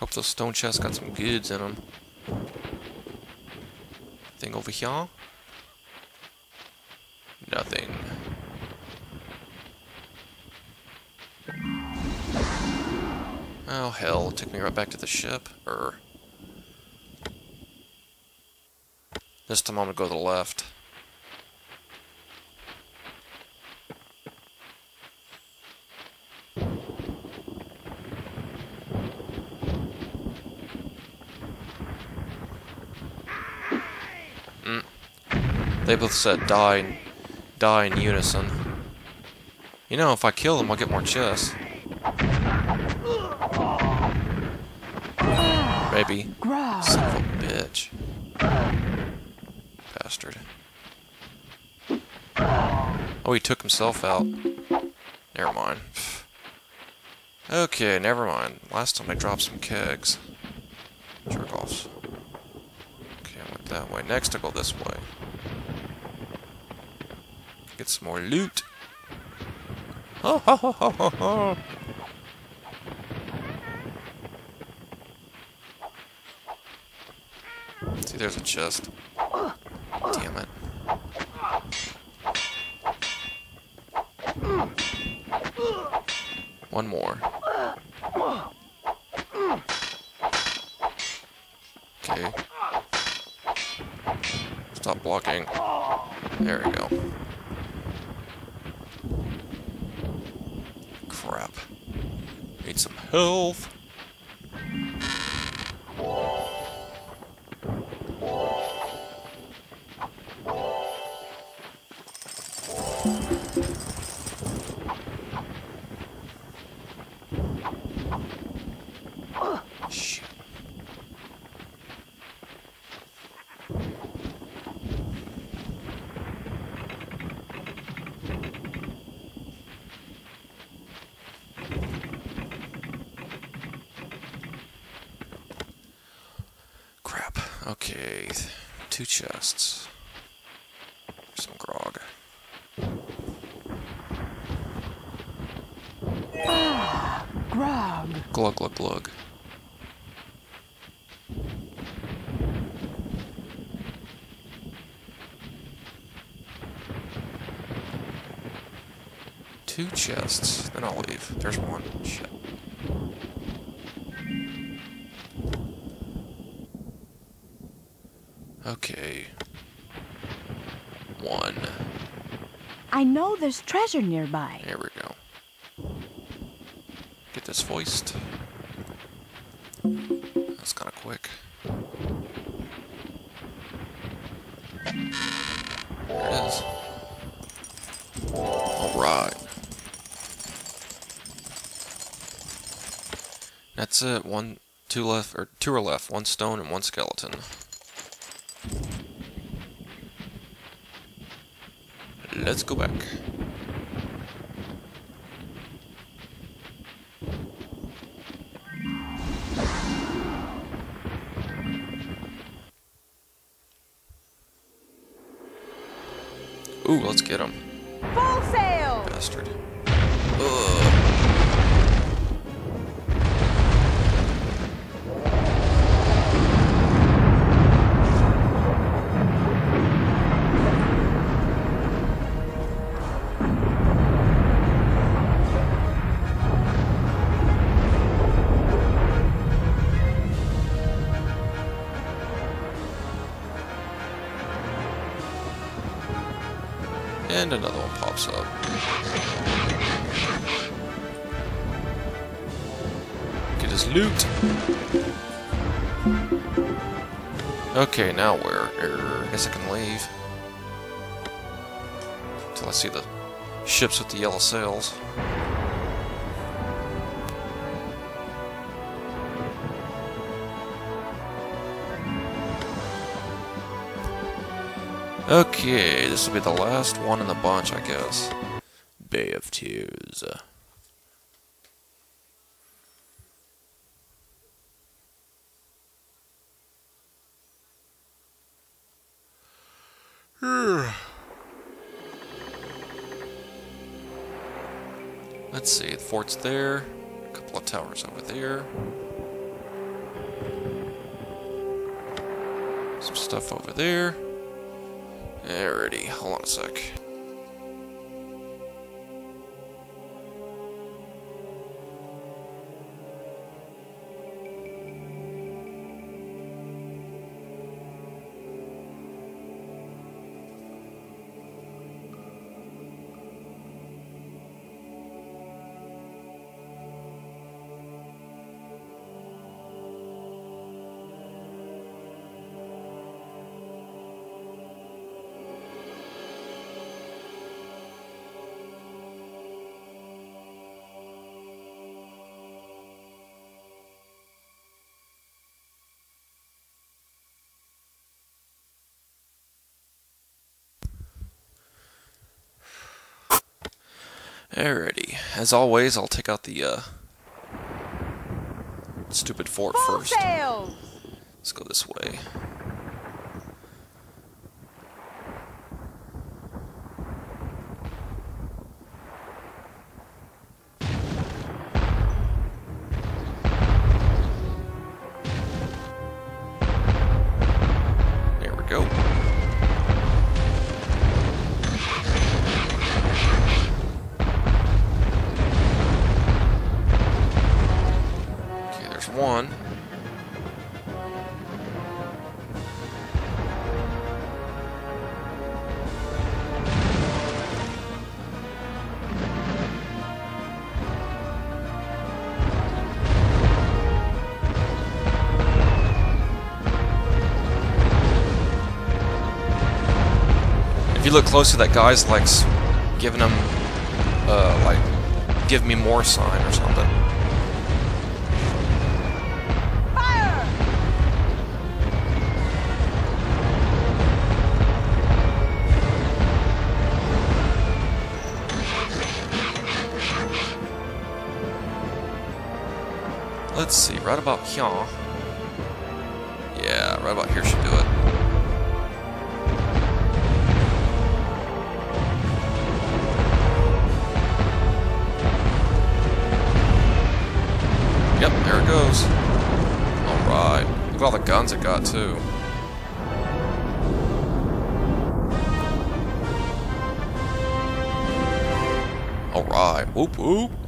Hope those stone chests got some goods in them. Thing over here? Nothing. Oh hell, it took me right back to the ship. Er. This time I'm gonna go to the left. They both said die, die in unison. You know, if I kill them, I'll get more chests. Maybe. Grog. Son of a bitch. Bastard. Oh, he took himself out. Never mind. Okay, never mind. Last time I dropped some kegs. Jerk offs. Okay, I went that way. Next I go this way. Get some more loot. See, there's a chest. Damn it. One more. Okay. Stop blocking. There we go. Crap. Need Okay. Two chests. Some grog. Grog. Glug glug glug. Two chests, then I'll leave. There's one. Shit. Okay. One. I know there's treasure nearby. Here we go. Get this voiced. That's kind of quick. There it is. Alright. That's it. One, two left, or two are left. One stone and one skeleton. Let's go back. Ooh, let's get him, Full sail! bastard. Ugh. And another one pops up. Get his loot. Okay, now where? Er, I guess I can leave. Until I see the ships with the yellow sails. Okay, this will be the last one in the bunch, I guess. Bay of Tears. Let's see, the fort's there, a couple of towers over there. Some stuff over there. Alrighty, hold on a sec. Alrighty. As always, I'll take out the uh, stupid fort Full first. sails! Let's go this way. One. If you look closer, that guy's like giving him, uh, like, give me more sign or something. Let's see, right about here. Yeah, right about here should do it. Yep, there it goes. Alright. Look at all the guns it got, too. Alright. Whoop whoop.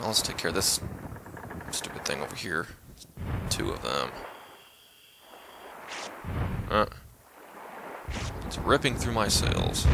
Now let's take care of this stupid thing over here. Two of them. Uh. It's ripping through my sails.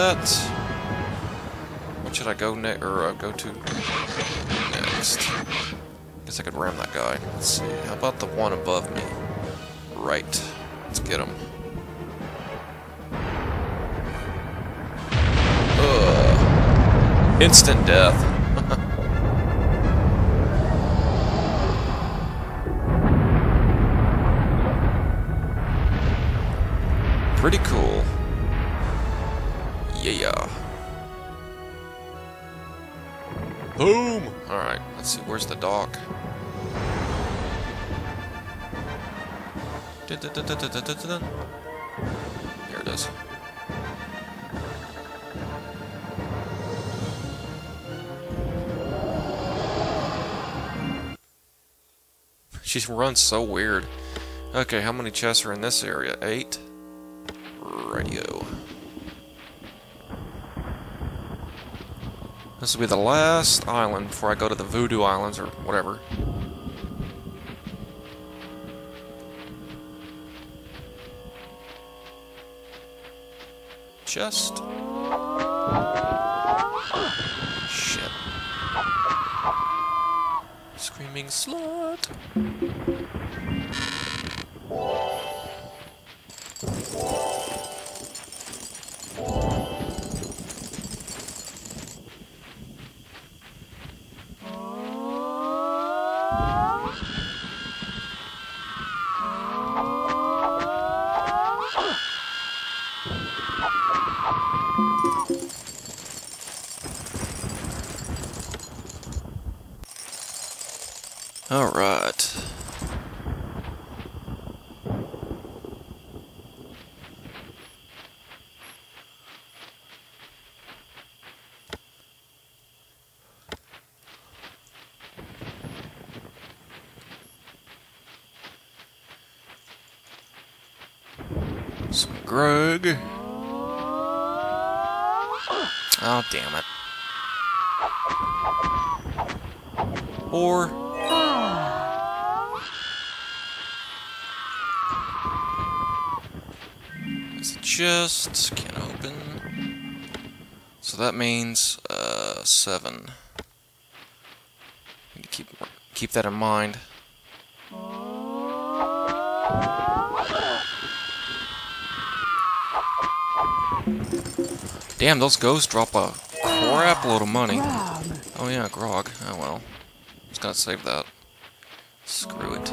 That. What should I go next, or uh, go to next? Guess I could ram that guy. Let's see. How about the one above me? Right. Let's get him. Ugh. Instant death. Pretty cool. Yeah. Boom! Alright, let's see, where's the dock? There it is. She runs so weird. Okay, how many chests are in this area? Eight? Radio. This will be the last island before I go to the Voodoo Islands or whatever. Just... Shit. Screaming slut! Grog. Oh, damn it. Or It's a chest, can't open. So that means uh seven. Need to keep keep that in mind. Damn, those ghosts drop a crap load of money. Oh yeah, grog. Oh well. Just gotta save that. Screw it.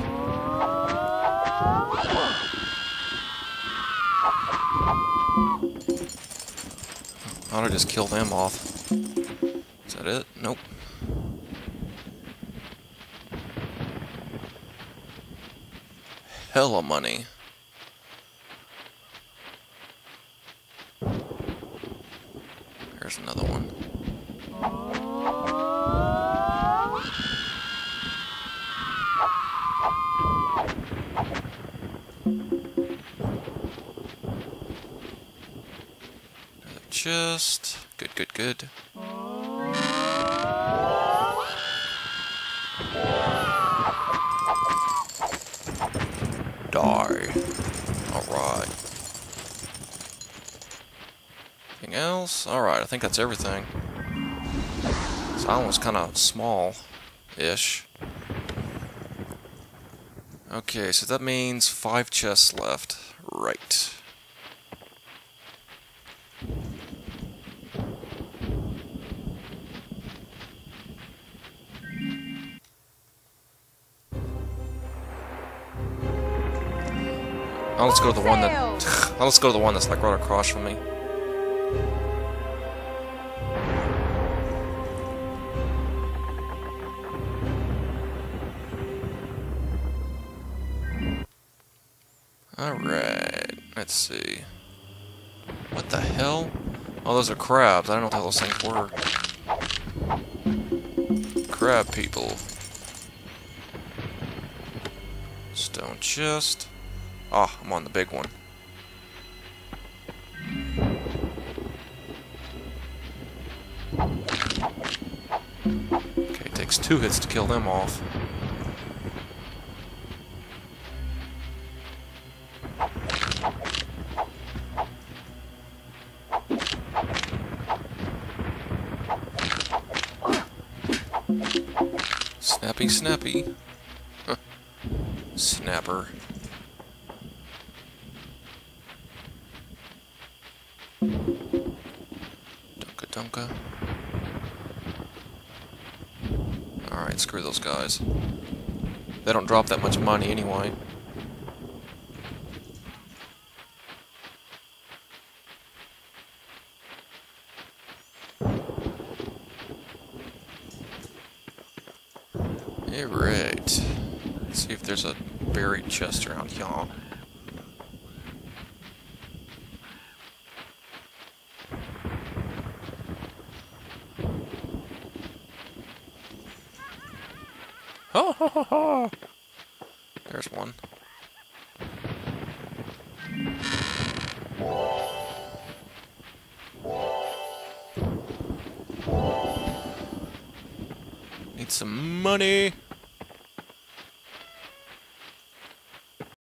Ought to just kill them off. Is that it? Nope. Hella money. Another one. Uh, another chest. Good, good, good. Die. Alright. Else? Alright, I think that's everything. This island's kind of small-ish. Okay, so that means five chests left. Right. Oh, let's go to the one that. Oh, let's go to the one that's like right across from me. Alright, let's see. What the hell? Oh, those are crabs. I don't know hell those things were. Crab people. Stone chest. Ah, I'm on the big one. Okay, it takes two hits to kill them off. Snappy, snappy. Huh. Snapper. Dunka dunka. Alright, screw those guys. They don't drop that much money anyway. Alright. Let's see if there's a buried chest around here. Ha! There's one. Need some money.